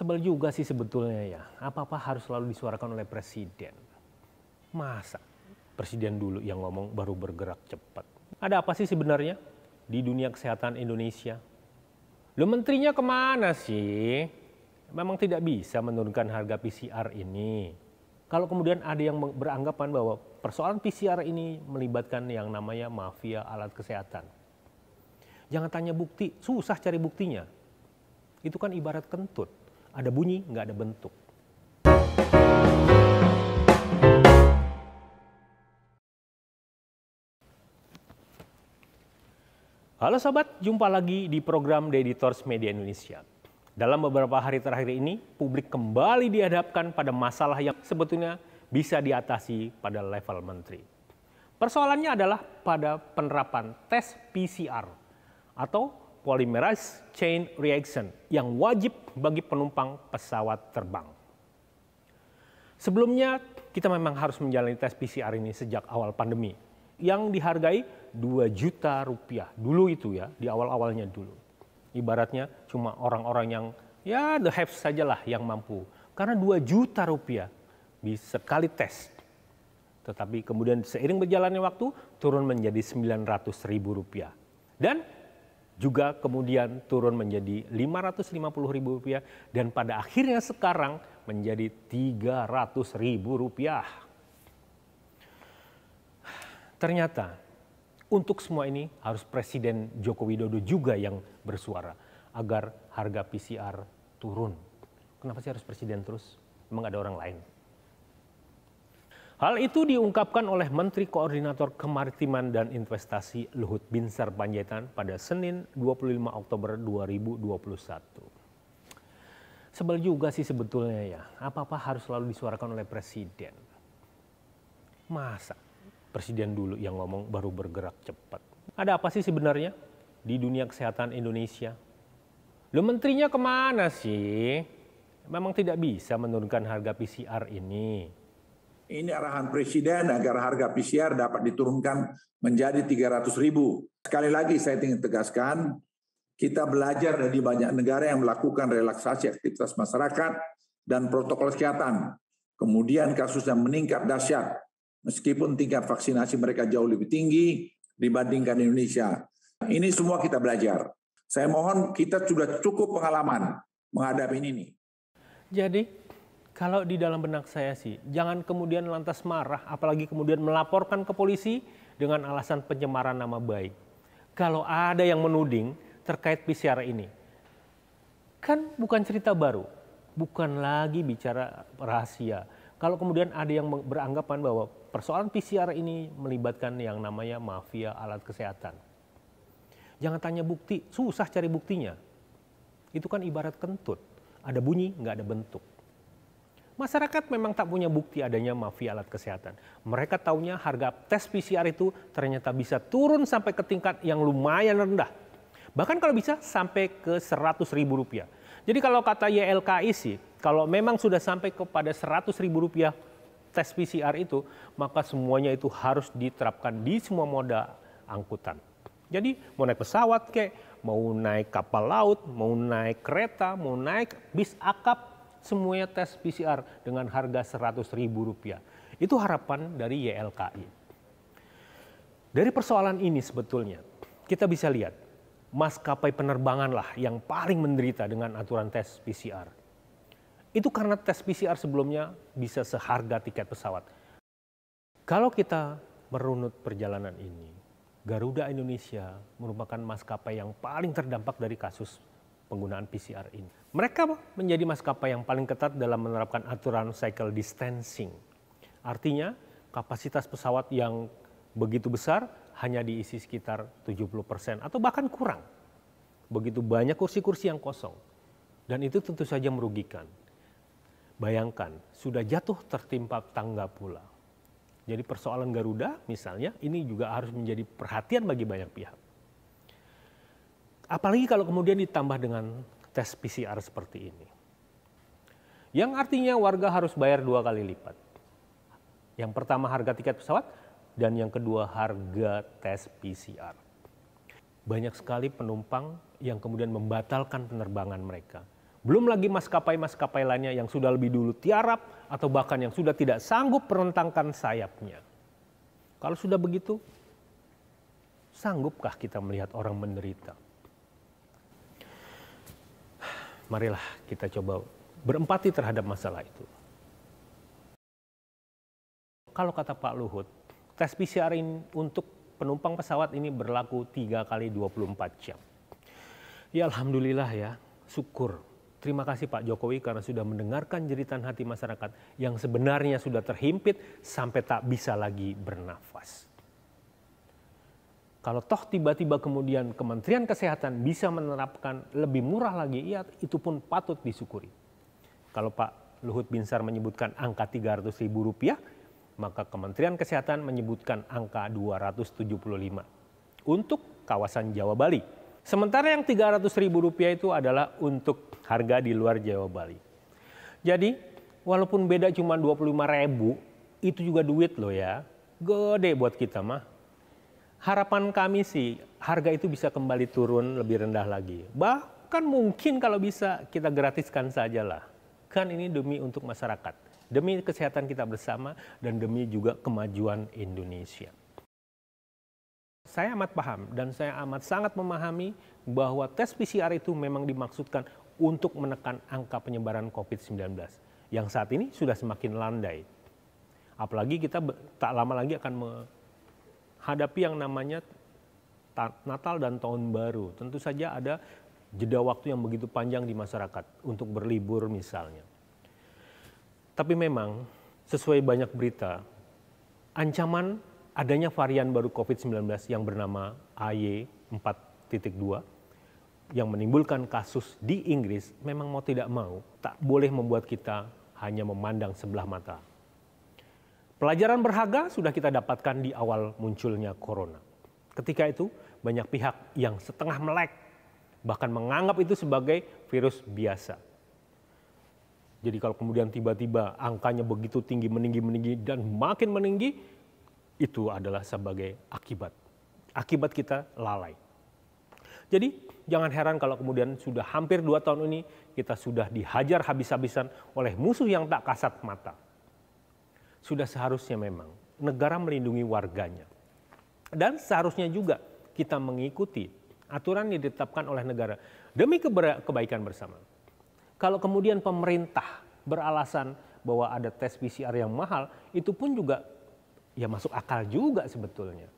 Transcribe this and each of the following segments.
Sebel juga sih sebetulnya ya, apa-apa harus selalu disuarakan oleh presiden. Masa presiden dulu yang ngomong baru bergerak cepat. Ada apa sih sebenarnya di dunia kesehatan Indonesia? Lo menterinya ke mana sih? Memang tidak bisa menurunkan harga PCR ini. Kalau kemudian ada yang beranggapan bahwa persoalan PCR ini melibatkan yang namanya mafia alat kesehatan. Jangan tanya bukti, susah cari buktinya. Itu kan ibarat kentut ada bunyi, nggak ada bentuk. Halo sobat, jumpa lagi di program The Editors Media Indonesia. Dalam beberapa hari terakhir ini, publik kembali dihadapkan pada masalah yang sebetulnya bisa diatasi pada level menteri. Persoalannya adalah pada penerapan tes PCR atau polymerase chain reaction yang wajib bagi penumpang pesawat terbang. Sebelumnya kita memang harus menjalani tes PCR ini sejak awal pandemi yang dihargai 2 juta rupiah dulu itu ya di awal-awalnya dulu. Ibaratnya cuma orang-orang yang ya the have sajalah yang mampu karena 2 juta rupiah bisa sekali tes. Tetapi kemudian seiring berjalannya waktu turun menjadi 900 ribu rupiah. Dan juga kemudian turun menjadi Rp550.000 dan pada akhirnya sekarang menjadi Rp300.000. Ternyata untuk semua ini harus Presiden Joko Widodo juga yang bersuara agar harga PCR turun. Kenapa sih harus presiden terus? Memang ada orang lain? Hal itu diungkapkan oleh Menteri Koordinator Kemaritiman dan Investasi Luhut Binsar Panjaitan pada Senin 25 Oktober 2021. Sebel juga sih sebetulnya ya, apa-apa harus selalu disuarakan oleh presiden. Masa presiden dulu yang ngomong baru bergerak cepat. Ada apa sih sebenarnya di dunia kesehatan Indonesia? Lo menterinya ke mana sih? Memang tidak bisa menurunkan harga PCR ini ini arahan Presiden agar harga PCR dapat diturunkan menjadi 300 ribu. Sekali lagi saya ingin tegaskan, kita belajar dari banyak negara yang melakukan relaksasi aktivitas masyarakat dan protokol kesehatan. Kemudian kasus yang meningkat dahsyat, meskipun tingkat vaksinasi mereka jauh lebih tinggi dibandingkan Indonesia. Ini semua kita belajar. Saya mohon kita sudah cukup pengalaman menghadapi ini. Jadi kalau di dalam benak saya sih, jangan kemudian lantas marah, apalagi kemudian melaporkan ke polisi dengan alasan pencemaran nama baik. Kalau ada yang menuding terkait PCR ini, kan bukan cerita baru, bukan lagi bicara rahasia. Kalau kemudian ada yang beranggapan bahwa persoalan PCR ini melibatkan yang namanya mafia alat kesehatan. Jangan tanya bukti, susah cari buktinya. Itu kan ibarat kentut, ada bunyi nggak ada bentuk. Masyarakat memang tak punya bukti adanya mafia alat kesehatan. Mereka taunya harga tes PCR itu ternyata bisa turun sampai ke tingkat yang lumayan rendah. Bahkan kalau bisa sampai ke 100 ribu rupiah. Jadi kalau kata YLKI sih, kalau memang sudah sampai kepada 100 ribu rupiah tes PCR itu, maka semuanya itu harus diterapkan di semua moda angkutan. Jadi mau naik pesawat kek, mau naik kapal laut, mau naik kereta, mau naik bis akap, semuanya tes PCR dengan harga Rp100.000. Itu harapan dari YLKI. Dari persoalan ini sebetulnya kita bisa lihat maskapai penerbangan lah yang paling menderita dengan aturan tes PCR. Itu karena tes PCR sebelumnya bisa seharga tiket pesawat. Kalau kita merunut perjalanan ini, Garuda Indonesia merupakan maskapai yang paling terdampak dari kasus penggunaan PCR ini. Mereka menjadi maskapai yang paling ketat dalam menerapkan aturan cycle distancing. Artinya kapasitas pesawat yang begitu besar hanya diisi sekitar 70% atau bahkan kurang. Begitu banyak kursi-kursi yang kosong. Dan itu tentu saja merugikan. Bayangkan, sudah jatuh tertimpa tangga pula. Jadi persoalan Garuda misalnya ini juga harus menjadi perhatian bagi banyak pihak. Apalagi kalau kemudian ditambah dengan tes PCR seperti ini. Yang artinya warga harus bayar dua kali lipat. Yang pertama harga tiket pesawat dan yang kedua harga tes PCR. Banyak sekali penumpang yang kemudian membatalkan penerbangan mereka. Belum lagi maskapai-maskapai lainnya yang sudah lebih dulu tiarap atau bahkan yang sudah tidak sanggup merentangkan sayapnya. Kalau sudah begitu, sanggupkah kita melihat orang menderita? Marilah kita coba berempati terhadap masalah itu. Kalau kata Pak Luhut, tes PCR ini untuk penumpang pesawat ini berlaku 3 kali 24 jam. Ya Alhamdulillah ya, syukur. Terima kasih Pak Jokowi karena sudah mendengarkan jeritan hati masyarakat yang sebenarnya sudah terhimpit sampai tak bisa lagi bernafas. Kalau toh tiba-tiba kemudian Kementerian Kesehatan bisa menerapkan lebih murah lagi, ya itu pun patut disyukuri. Kalau Pak Luhut Binsar menyebutkan angka 300 ribu rupiah, maka Kementerian Kesehatan menyebutkan angka 275 untuk kawasan Jawa Bali. Sementara yang 300 ribu rupiah itu adalah untuk harga di luar Jawa Bali. Jadi walaupun beda cuma 25 ribu, itu juga duit loh ya. Gede buat kita mah. Harapan kami sih harga itu bisa kembali turun lebih rendah lagi. Bahkan mungkin kalau bisa kita gratiskan saja lah. Kan ini demi untuk masyarakat demi kesehatan kita bersama dan demi juga kemajuan Indonesia. Saya amat paham dan saya amat sangat memahami bahwa tes PCR itu memang dimaksudkan untuk menekan angka penyebaran COVID-19 yang saat ini sudah semakin landai. Apalagi kita tak lama lagi akan menghadapi yang namanya Natal dan Tahun Baru. Tentu saja ada jeda waktu yang begitu panjang di masyarakat untuk berlibur misalnya. Tapi memang sesuai banyak berita, ancaman adanya varian baru COVID-19 yang bernama AY 4.2 yang menimbulkan kasus di Inggris memang mau tidak mau tak boleh membuat kita hanya memandang sebelah mata. Pelajaran berharga sudah kita dapatkan di awal munculnya corona. Ketika itu banyak pihak yang setengah melek bahkan menganggap itu sebagai virus biasa jadi kalau kemudian tiba-tiba angkanya begitu tinggi, meninggi, meninggi, dan makin meninggi, itu adalah sebagai akibat. Akibat kita lalai. Jadi jangan heran kalau kemudian sudah hampir dua tahun ini kita sudah dihajar habis-habisan oleh musuh yang tak kasat mata. Sudah seharusnya memang negara melindungi warganya. Dan seharusnya juga kita mengikuti aturan yang ditetapkan oleh negara demi kebaikan bersama. Kalau kemudian pemerintah beralasan bahwa ada tes PCR yang mahal, itu pun juga ya masuk akal juga sebetulnya.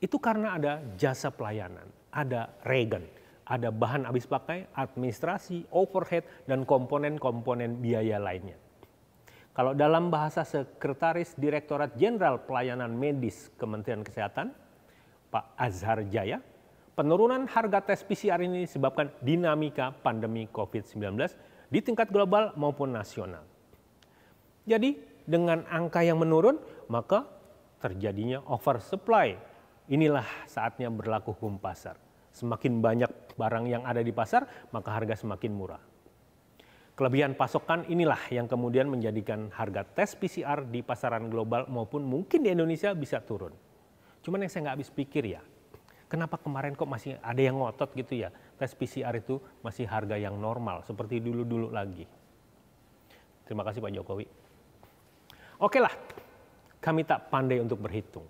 Itu karena ada jasa pelayanan, ada regen, ada bahan habis pakai, administrasi, overhead, dan komponen-komponen biaya lainnya. Kalau dalam bahasa Sekretaris Direktorat Jenderal Pelayanan Medis Kementerian Kesehatan, Pak Azhar Jaya, Penurunan harga tes PCR ini disebabkan dinamika pandemi COVID-19 di tingkat global maupun nasional. Jadi dengan angka yang menurun maka terjadinya oversupply. Inilah saatnya berlaku hukum pasar. Semakin banyak barang yang ada di pasar maka harga semakin murah. Kelebihan pasokan inilah yang kemudian menjadikan harga tes PCR di pasaran global maupun mungkin di Indonesia bisa turun. Cuman yang saya nggak habis pikir ya, kenapa kemarin kok masih ada yang ngotot gitu ya, tes PCR itu masih harga yang normal seperti dulu-dulu lagi. Terima kasih Pak Jokowi. Oke lah, kami tak pandai untuk berhitung.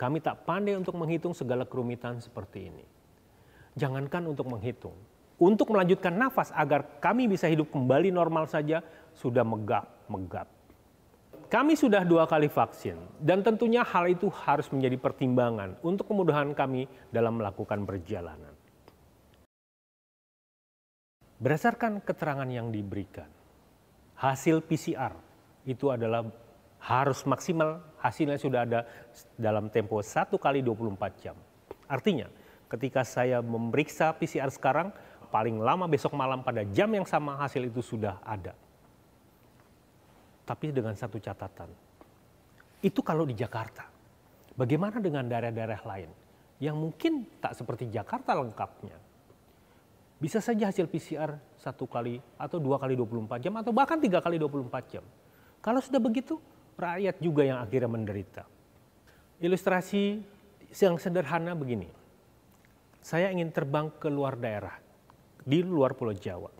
Kami tak pandai untuk menghitung segala kerumitan seperti ini. Jangankan untuk menghitung, untuk melanjutkan nafas agar kami bisa hidup kembali normal saja sudah megap-megap. Kami sudah dua kali vaksin, dan tentunya hal itu harus menjadi pertimbangan untuk kemudahan kami dalam melakukan perjalanan. Berdasarkan keterangan yang diberikan, hasil PCR itu adalah harus maksimal, hasilnya sudah ada dalam tempo 1 kali 24 jam. Artinya, ketika saya memeriksa PCR sekarang, paling lama besok malam pada jam yang sama hasil itu sudah ada tapi dengan satu catatan. Itu kalau di Jakarta. Bagaimana dengan daerah-daerah lain yang mungkin tak seperti Jakarta lengkapnya? Bisa saja hasil PCR satu kali atau dua kali 24 jam atau bahkan tiga kali 24 jam. Kalau sudah begitu, rakyat juga yang akhirnya menderita. Ilustrasi yang sederhana begini. Saya ingin terbang ke luar daerah, di luar Pulau Jawa.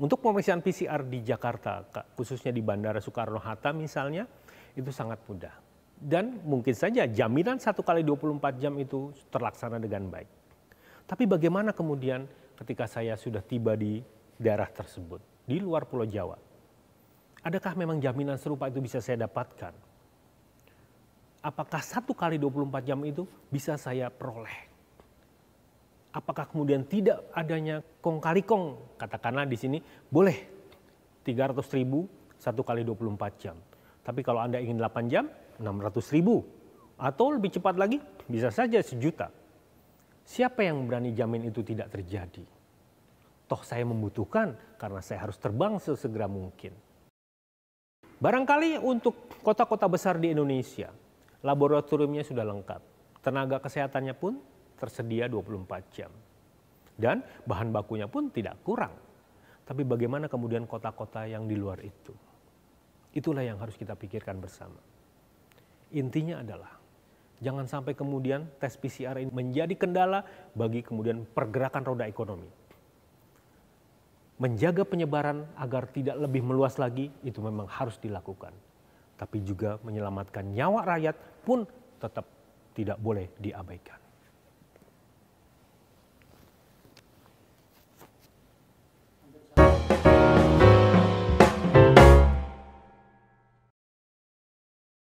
Untuk pemeriksaan PCR di Jakarta, khususnya di Bandara Soekarno-Hatta misalnya, itu sangat mudah. Dan mungkin saja jaminan satu kali 24 jam itu terlaksana dengan baik. Tapi bagaimana kemudian ketika saya sudah tiba di daerah tersebut, di luar Pulau Jawa? Adakah memang jaminan serupa itu bisa saya dapatkan? Apakah satu kali 24 jam itu bisa saya peroleh? Apakah kemudian tidak adanya kong kali kong, katakanlah di sini boleh 300 ribu satu kali 24 jam. Tapi kalau Anda ingin 8 jam, 600 ribu. Atau lebih cepat lagi, bisa saja sejuta. Siapa yang berani jamin itu tidak terjadi? Toh saya membutuhkan karena saya harus terbang sesegera mungkin. Barangkali untuk kota-kota besar di Indonesia, laboratoriumnya sudah lengkap. Tenaga kesehatannya pun tersedia 24 jam. Dan bahan bakunya pun tidak kurang. Tapi bagaimana kemudian kota-kota yang di luar itu? Itulah yang harus kita pikirkan bersama. Intinya adalah jangan sampai kemudian tes PCR ini menjadi kendala bagi kemudian pergerakan roda ekonomi. Menjaga penyebaran agar tidak lebih meluas lagi itu memang harus dilakukan. Tapi juga menyelamatkan nyawa rakyat pun tetap tidak boleh diabaikan.